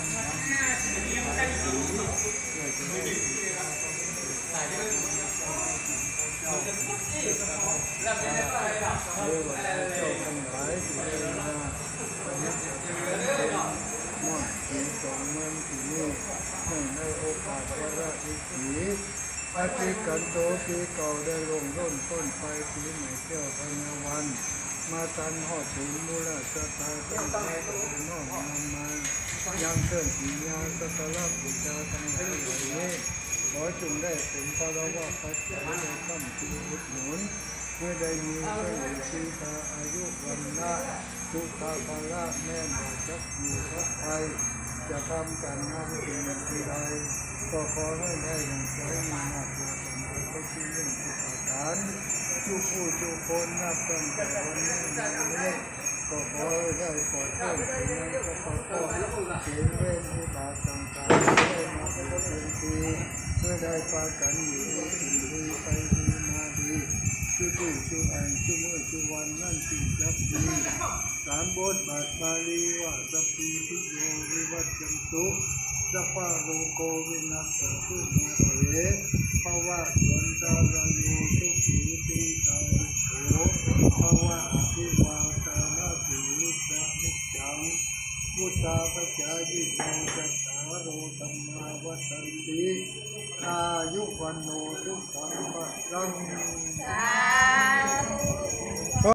เรียกว่าเจ้าทั้งหลายที่ได้มาปฏิบัติธรรมเป็นมอบถึงสองเมืองที่นี่เนื่องในโอกาสวาระดิถีอาทิกันโตปีเก่าได้ลงร่นต้นไปปีใหม่เที่ยวพญาวัน มาตันหอดถึงมูลสตาตั้งใจน้อมนำมา ยังเคลื่อนสีญาสตลับบุญญาทั้งหลายเหล่านี้ขอจงได้เป็นพระวะปัจจัยในคำที่อุดหนุนเมื่อได้มีเพื่อนชีพาอายุวันละทุกขภาระแม่หมดจักอยู่ทักไปจะทำการงานสิ่งใดก็ขอให้ได้ดังใจมีหน้าที่สมัยก็ชื่อเรื่องทุกประการทุกผู้ทุกคนนับตั้งแต่วันนี้นี้ก็ขอให้ได้ปลอดภัยสิ่งนั้นก็ขอขอเสียงเว้นที่บาปต่างๆได้มาเป็นเพียงทีเมื่อได้ปากันอยู่สิ่งดีไปดีมาดีชื่อผู้ชื่อแอนชื่อมือชื่อวันนั่นสิ่งจับดีสามบทบาทบาลีว่าสัพพิทิโยวิวัจจันตุสัพพะโลโกวินัสสตุมาเถภาวะสวนตาลโยทุขีตีตาโสภาวะอภิวาตานาตินิสานิจัง พุทธาปัจจายิโน จัตตารโรธรรมาวัฏันติอายุวันโนทุกขังปะรังสาธุ